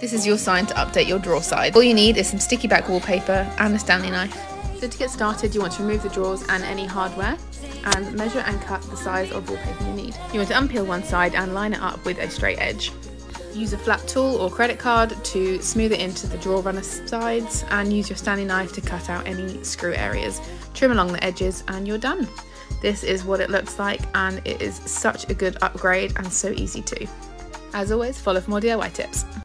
This is your sign to update your drawer side. All you need is some sticky back wallpaper and a Stanley knife. So to get started, you want to remove the drawers and any hardware and measure and cut the size of wallpaper you need. You want to unpeel one side and line it up with a straight edge. Use a flat tool or credit card to smooth it into the drawer runner sides and use your Stanley knife to cut out any screw areas. Trim along the edges and you're done. This is what it looks like and it is such a good upgrade and so easy too. As always, follow for more DIY tips.